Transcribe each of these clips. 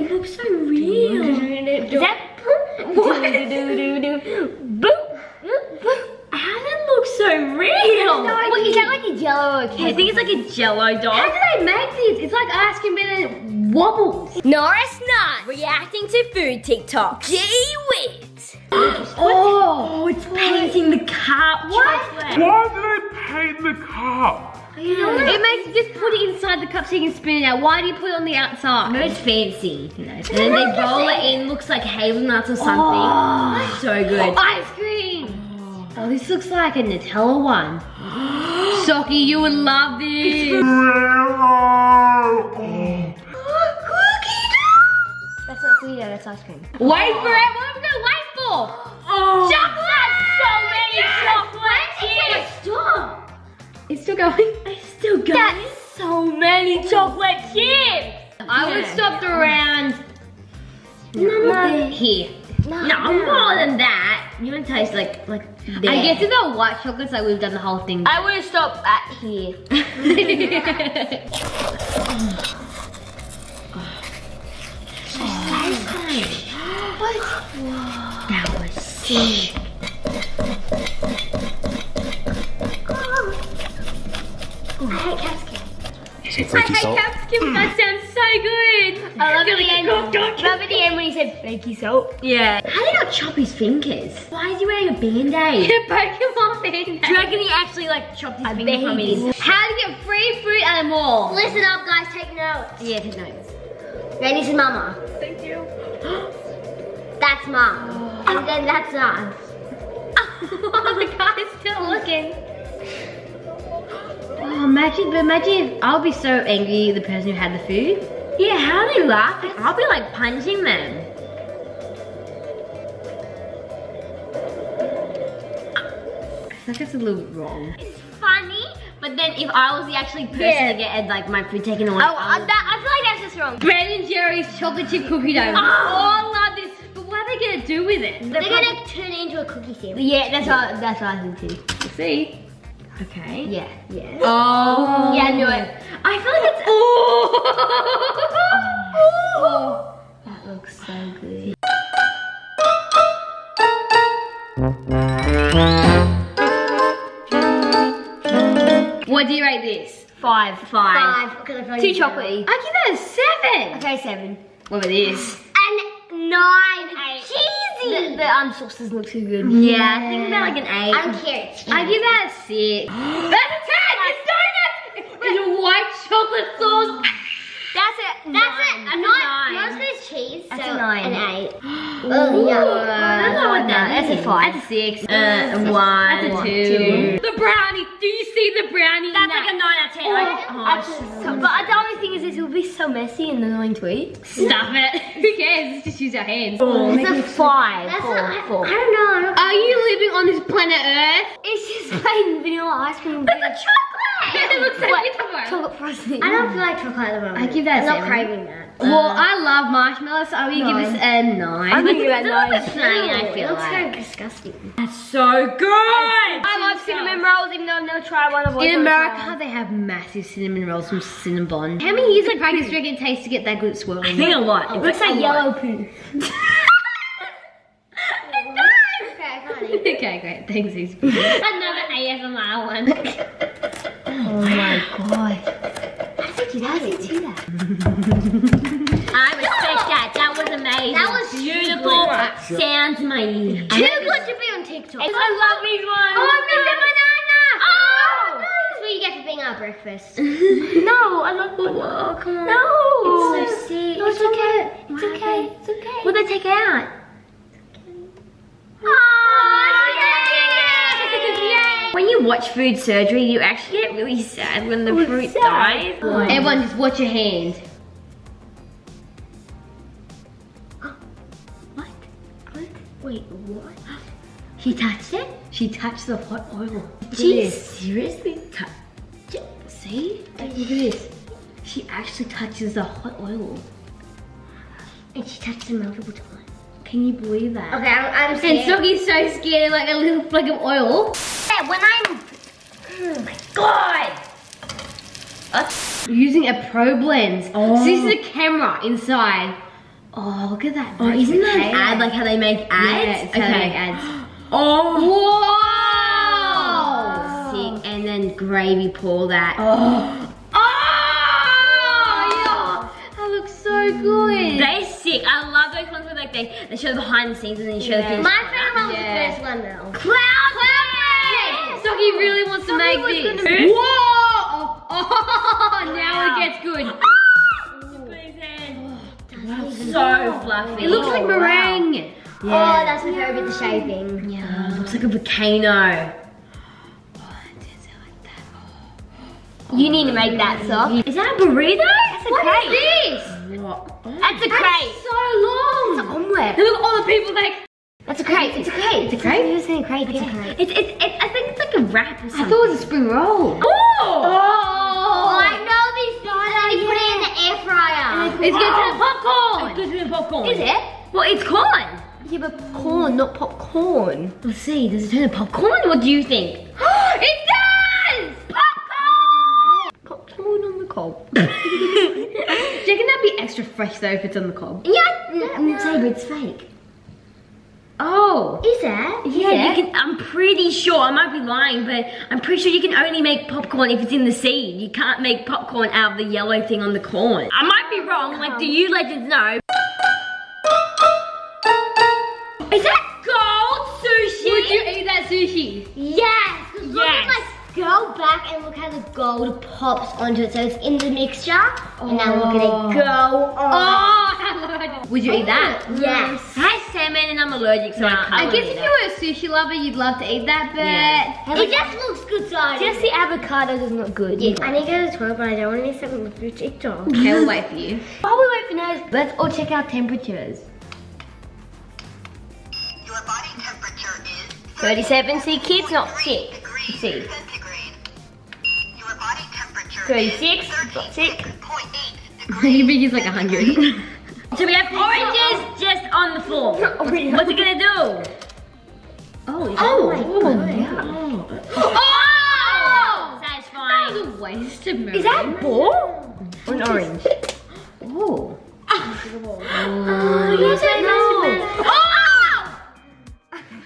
It looks so real. Is that what? How does it look so real? Wait, is that like a jello or a I think it's like a jello dog. How do they make this? It's like ice cream but it wobbles. Norris Nuts reacting to food TikTok. Gee whiz. Oh. Oh, it's oh. painting the cup. What? chocolate. Why did I paint the cup? It makes you just put it inside the cup so you can spin it out. Why do you put it on the outside? No, it's fancy, you know. And then they roll it in, looks like hazelnuts or something. Oh. So good. Oh, ice cream! Oh, this looks like a Nutella one. Sockie, you would love this. That's not cookie dough, that's ice cream. Wait for it, Oh. Chocolate! So many chocolate chips! Stop! It's still going. It's still going. That's so many oh. chocolate chips. I would stop around No, here. no, more than that. You to taste like like there. I guess if they're white chocolates, like we've done the whole thing. I would stop at here. That was sick. Is it flaky salt? capsicum, that hmm. sounds so good. I love at the end. Love at the end when he said flaky salt. Yeah. How did he chop his fingers? Why is he wearing a band-aid? Break him off in Do you reckon he actually like chopped his finger bet from he his? How to get free fruit at a mall. Listen up, guys. Take notes. Yeah, take notes. Ready, this Mama. Thank you. That's Mom. And then that's us. oh, the guy's still looking. Oh, imagine, but imagine, I'll be so angry the person who had the food. Yeah, how are they laughing? I'll be like punching them. I feel like that's a little bit wrong. It's funny, but then if I was the actually person Yeah. to get like my food taken away, Oh, I that, I feel like that's just wrong. Ben and Jerry's chocolate chip cookie dough. Oh, do with it? They're gonna turn it into a cookie sandwich. Yeah, that's what that's what I think too. We'll see. okay. Yeah, yeah. Oh. Yeah, I knew it. I feel like it's. Oh, oh that looks so good. What do you rate this? Five. Five. Five. Because I feel like Too chocolatey. I give that a seven. Okay, seven. What about this? And nine. The, the um sauces look too good. Yeah, I think about like an eight. I'm carrots. I give that a six. That's a ten. It's donuts. It's a white chocolate sauce. That's it. That's Nine. it. That's a Not, nine. not it's cheese. That's so a nine. An eight. Oh Oh, yeah. I don't know what that That's is. a five. That's a six. Uh, one. That's a two. The brownie. Do you see the brownie? That's like a nine out of ten. Like, oh, Actually, So, but the only thing is, this will be so messy and annoying to eat. Stop it. Who cares? Let's just use our hands. it's a five. That's Four, not, I, four. I don't know. I don't, Are you living on this planet Earth? it's just plain vanilla ice cream. But the chocolate! It looks like What? chocolate. chocolate frosting. I don't mm. feel like chocolate at the moment. I give that a I'm not seven. craving that. Well, uh, I love marshmallows, so I'm gonna give this a nine. I'm gonna give it a It's a nine. little bit plain, I Ew, feel it looks like. kind of disgusting. That's so good. I love cinnamon rolls, even though I've never tried one. I've always In wanted to try America, one. they have massive cinnamon rolls from Cinnabon. How many years of practice do you reckon it takes to get that good swirl? I think a lot. Oh, it looks like A lot. yellow poo. Okay, I can't okay, great. Thanks, Izzy. Another ASMR one. Oh my god. How did you do that? I respect that. That was amazing. That was beautiful. Sounds in my ear. Too good to be on TikTok. I love these ones. Oh, Mr. Banana! Oh! That's what you get for being our breakfast. No, I love the Oh, come on. No! It's so sick. No, it's okay. It's okay. It's okay. Did they take out? When you watch food surgery, you actually get really sad when the oh, fruit dies. Oh. Everyone, just watch your hand. What? What? Wait, what? She touched it? She touched the hot oil. Look She this. seriously touched it? See? Like, look at this. She actually touches the hot oil. And she touched it multiple times. Can you believe that? Okay, I'm, I'm And scared. Sockie's so scared, like a little fleck of oil. Yeah, when I'm... Oh my god! Uh, using a probe lens. Oh. So this is oh. a camera inside. Oh, look at that. Oh, isn't that an ad like how they make ads? Yeah, it's how they make ads. Oh. Whoa! Sick. And then gravy pour that. Oh! Oh! Yeah! That looks so good. They sick. I love those ones where like they, they show the behind the scenes and then you show the Yeah. finished My favorite one was Yeah. the first one though. Cloud Yes. He really wants to Somebody make this. gonna- Whoa! Oh, now Wow. it gets good. So fluffy. It looks like Oh, meringue. Oh, that's my favorite, the shaping. Yeah, looks like a volcano. You need to make that, so. Is that a burrito? That's a What crate. is this? What? That's a crate. So long. It's an omelette. Look at all the people like. That's a crate. It's a crate. It's a crate. You're saying crate. It's a crate. It's, it's, it, it's like a wrap or I thought it was a spring roll. Oh! Oh, I know these guys. They put it in the air fryer. It's gonna turn popcorn. It's good to be popcorn. Is it? Well, it's corn. Yeah, but corn, not popcorn. Let's see. Does it turn to popcorn? What do you think? it does. Popcorn Popcorn on the cob. Do you reckon that'd be extra fresh though if it's on the cob? Yeah, mm, say, but it's fake. Oh. Is that? Yeah, you can. I'm pretty sure. I might be lying, but I'm pretty sure you can only make popcorn if it's in the seed. You can't make popcorn out of the yellow thing on the corn. I might be wrong. Like, do you legends know? Is that gold sushi? Would you eat that sushi? Yes. Yes. At my go back and look how the gold pops onto it. So it's in the mixture. And now look at it oh. go on. Oh, would you eat that? Yes. It has salmon and I'm allergic, so I can't. I guess if it. you were a sushi lover, you'd love to eat that, but Yeah. It just looks good, so I Just the avocado does not good. Yeah, I need to go to the toilet, but I don't want to miss something with your TikTok. okay, we'll wait for you. While we wait for Naz, let's all check our temperatures. Your body temperature is 37 C kids, not sick. degrees 36, 36. Maybe he's like a 100. so we have oranges just on the floor. Oh, What's he gonna do? Oh, oh, oh, oh, yeah. oh. oh! Satisfying. That was a waste of Is that ball? Or an orange? oh. Oh, yes, I know. Oh!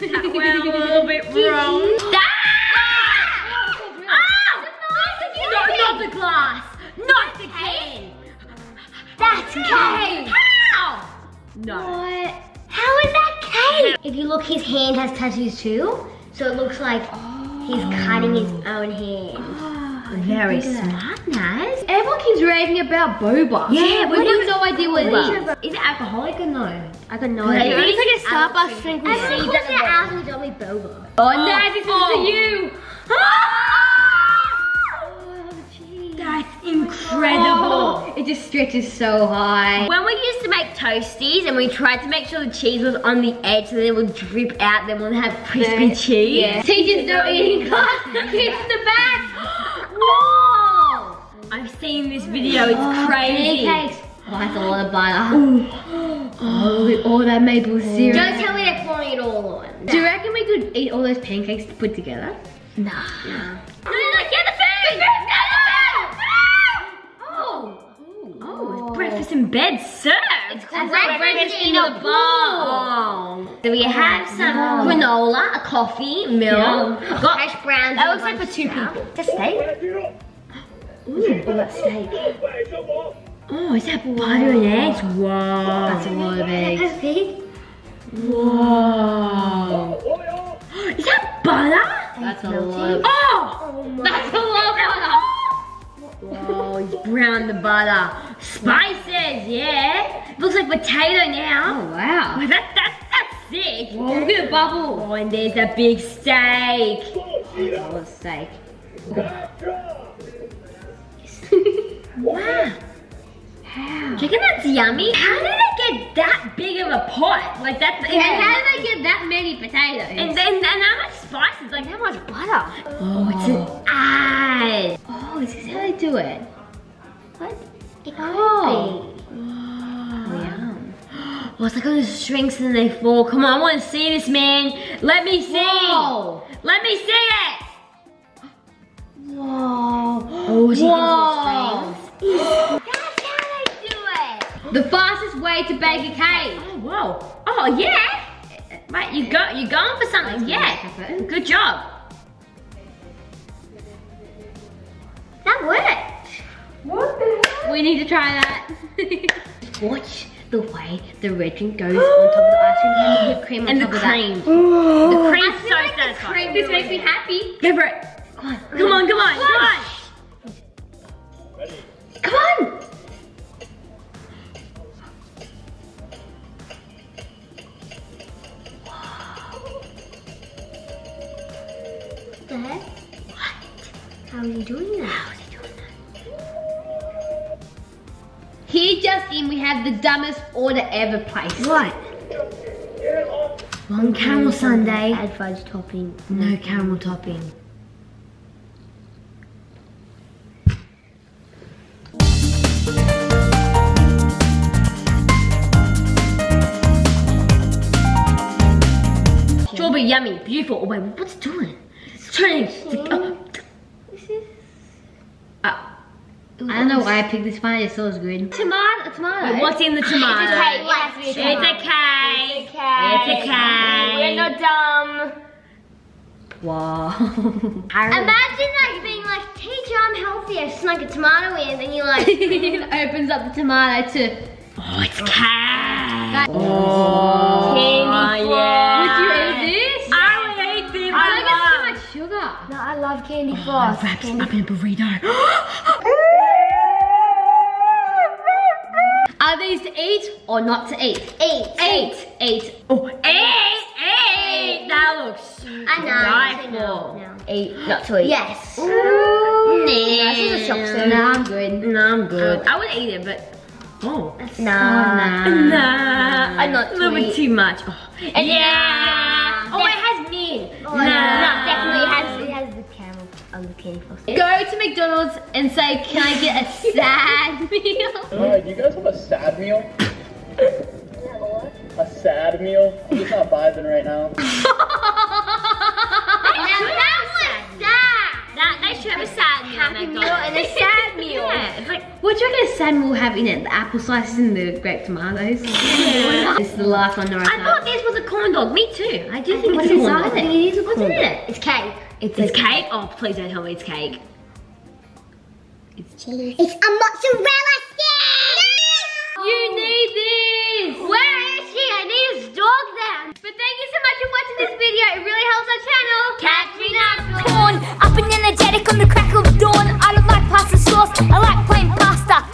that went a little bit wrong. No, not the glass. Not the can. That's cake. How? No. What? How is that cake? If you look, his hand has tattoos too. So it looks like he's cutting his oh. own hand. Very smart, Naz. Everyone keeps raving about boba. Yeah, we have no idea what it is. Is it alcoholic or no? I got no idea. it It's like a Starbucks drink with Everyone calls it bottom. out and told me boba. Oh, Naz, this Oh. is for oh. you. Oh, incredible. Oh, it just stretches so high. When we used to make toasties and we tried to make sure the cheese was on the edge so that it would drip out, then we'll have crispy cheese. Yeah. Teachers don't eating class. Kids in the back. Whoa! I've seen this video, it's oh, crazy. Pancakes. Oh, that's a lot of butter. Oh, look all that maple syrup. Don't tell me they're pouring it all on. Do you reckon we could eat all those pancakes put together? No, no, bed served. It's called breakfast in a bowl. Oh. So we have some granola, a coffee, milk. Got Fresh browns. That looks like for two people. Just steak? Ooh, oh, that's steak. Oh, is that butter and eggs? Wow. That's a lot of eggs. Whoa. Is that butter? That's a lot of Oh! That's a lot of butter. Whoa, he's browned the butter. Spices, yeah. Looks like potato now. Oh, wow. Oh, that, that, that's sick. Whoa, look at the bubble. Oh, and there's a big steak. A steak. Wow. How? Do you think that's yummy? How did it get that big of a pot? Like that. And how did they get that many potatoes? And then and how much spices? Like how much butter? Oh, it's an ad. oh, is this how they do it? What? It Oh. could Yum. Oh, it's like on the strings and they fall. Come on, I want to see this, man. Let me see. Whoa. Let me see it. Whoa. Oh, she Whoa. can be. That's how they do it. The fastest way to bake a cake. Oh, whoa. Oh, yeah. Mate, you go, you're going for something. Yeah. Good job. That worked. We need to try that. Watch the way the resin goes on top of the ice cream and the whipped cream on And the top of cream. that. The cream's so like the satisfying. this makes me happy. Go for it. Come on, come on, come on, come on. Heck? What? How are you doing that? Here just in, we have the dumbest order ever placed. What? One caramel sundae. Add fudge topping. No caramel topping. Strawberry yummy, beautiful. Oh wait, what's it doing? It's turning. Oh. Uh, I don't know why I picked this one. I just thought it was good. Tomato, tomato. what's in the tomato? It's a cake. It has to be a It's a tomato. cake. It's a cake. We're not dumb. Wow. Imagine like being like, teacher, I'm healthy. I snuck a tomato in, and then you're like, it opens up the tomato to. Oh, it's cake. Oh. Candy yeah. No, I love candy oh, floss. wraps up in a burrito. Are these to eat or not to eat? Eight. Eat. Eat. oh, eight, eight. That looks I know. die I for. No. Eight, not to eat. Yes. Nah. This is a shock soon. Nah, I'm good. No, I'm good. I would eat it, but oh, Nah. nah, I'm not a little bit too much. Oh, yeah. Oh, it has mint. Oh, no, no, definitely caramel on the candy. Go to McDonald's and say, can I get a sad meal? Alright, do you guys have a sad meal? A sad meal? I'm just not vibing right now. That they should have a sad meal. Happy meal and a sad meal. It's like, what do you reckon salmon will have in it? The apple slices and the grape tomatoes? This is the last one, Nora. I thought this was a corn dog. Me too. I do think What's it's corn dog? it is a What's in it? It's cake. It's, it's cake. cake? Oh, please don't tell me it's cake. It's chili. It's a mozzarella stick! No! You need this! Where is she? I need to dog them! But thank you so much for watching this video. It really helps our channel. Catch me now, Corn, up and energetic on the crack of dawn pasta sauce. I like plain pasta.